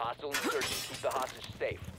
Hostile insertion. Keep the hostage safe.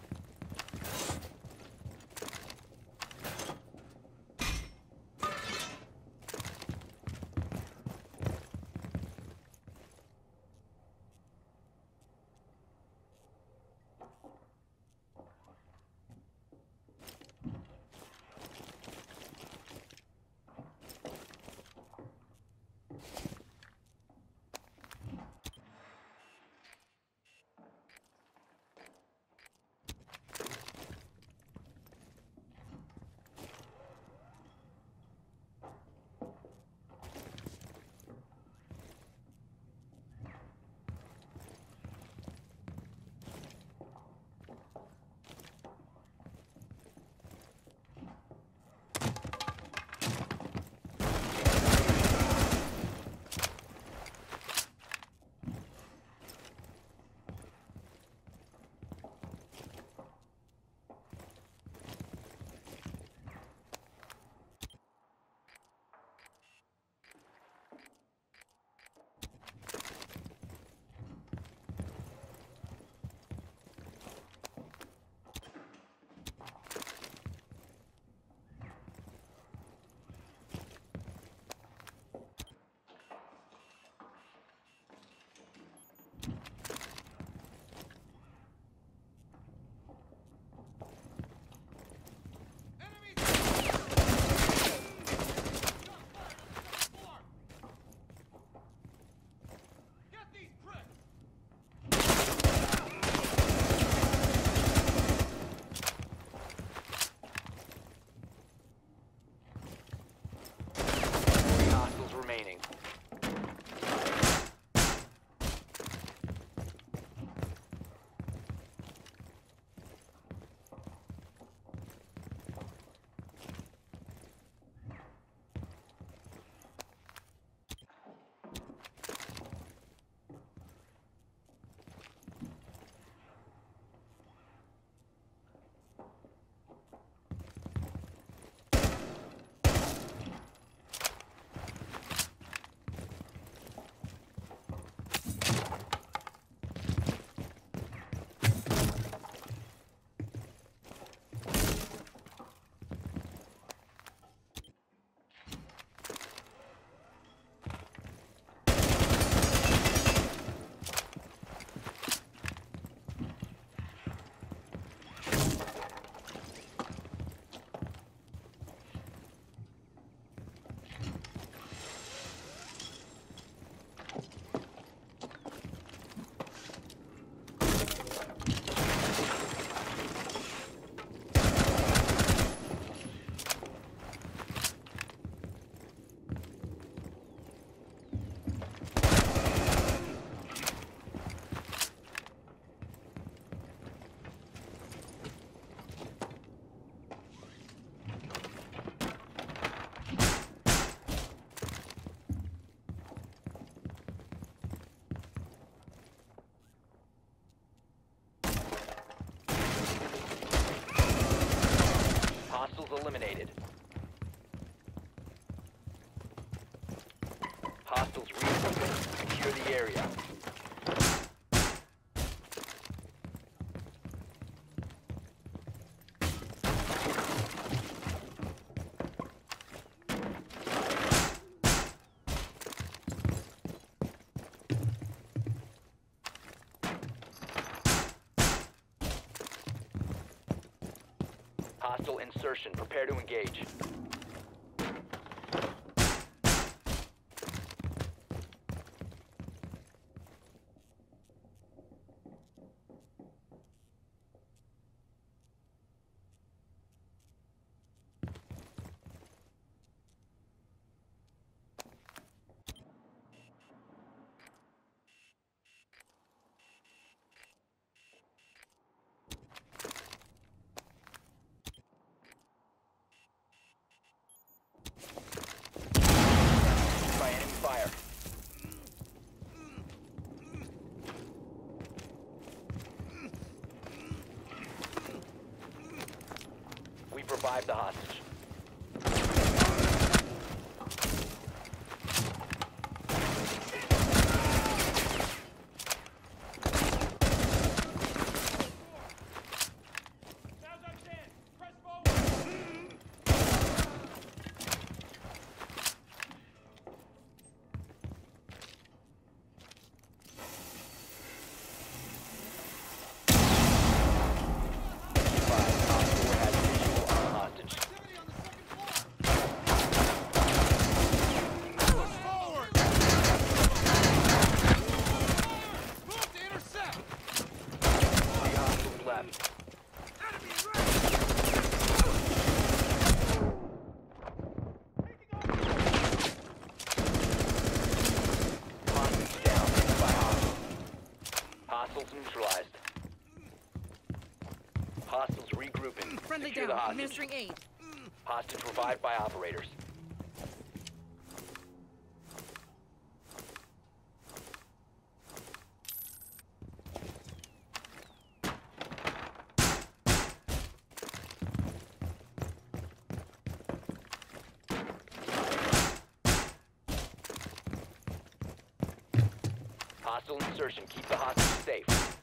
Eliminated. Hostiles regrouping. Secure the area. Hostile insertion. Prepare to engage. By enemy fire. We the hostage. regrouping. Friendly Secure the hostage. Administering aid. Hostage revived by operators. Hostile insertion. Keep the hostage safe.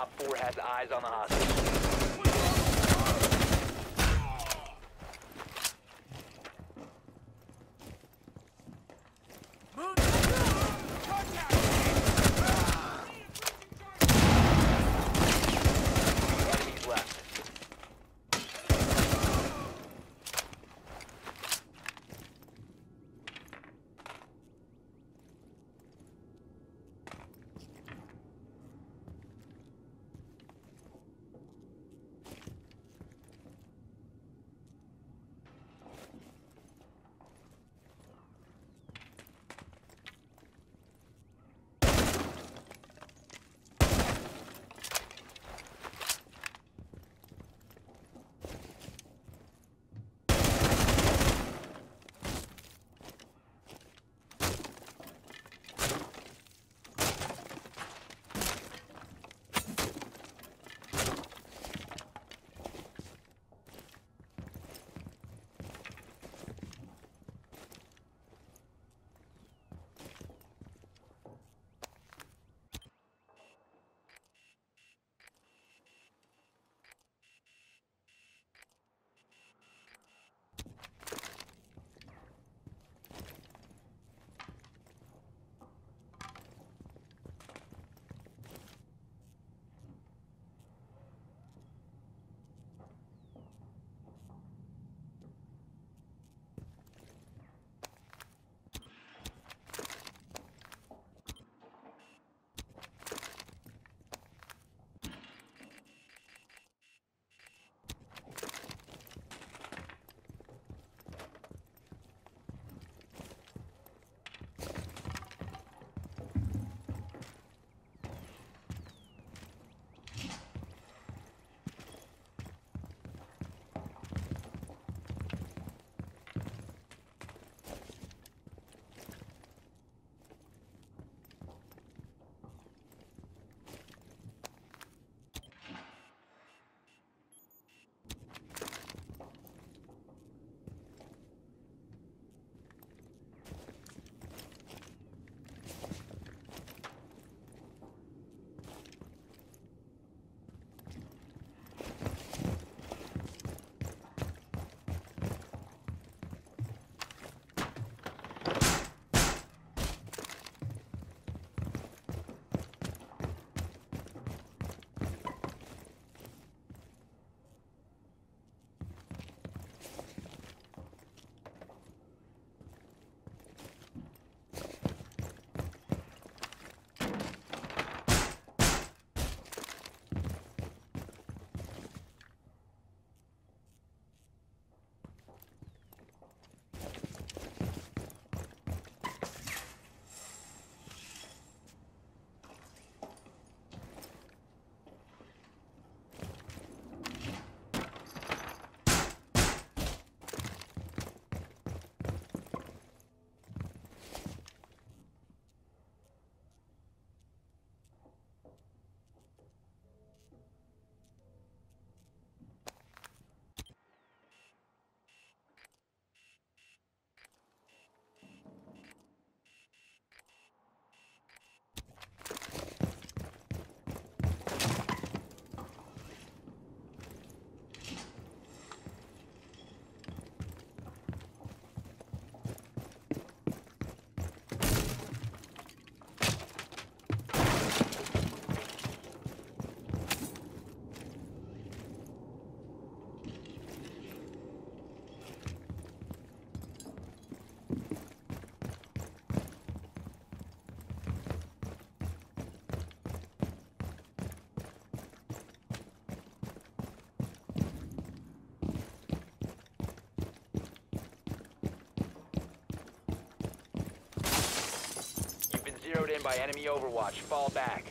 Op 4 has eyes on the hostage. In by enemy Overwatch. Fall back.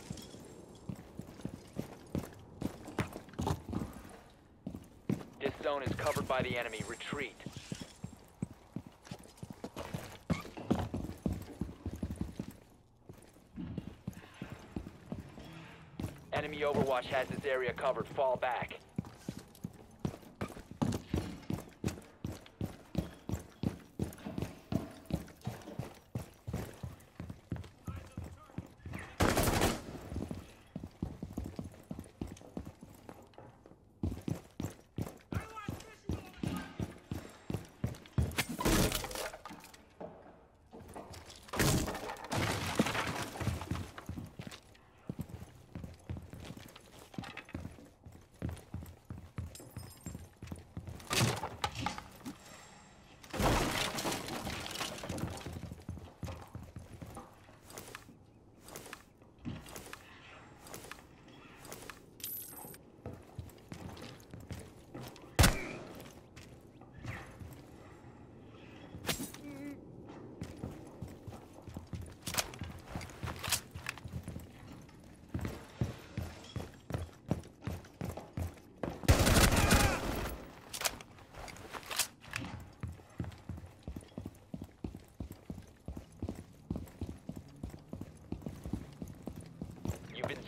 This zone is covered by the enemy. Retreat. Enemy Overwatch has this area covered. Fall back.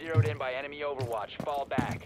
Zeroed in by enemy Overwatch. Fall back.